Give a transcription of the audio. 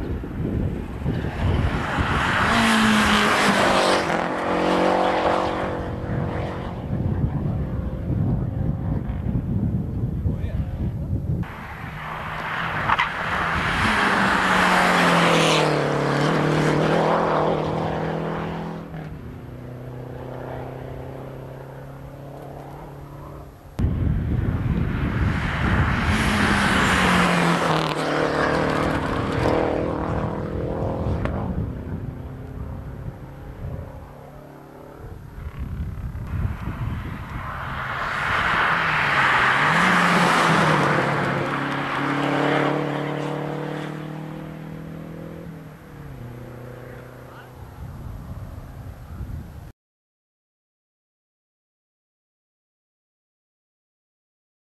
何?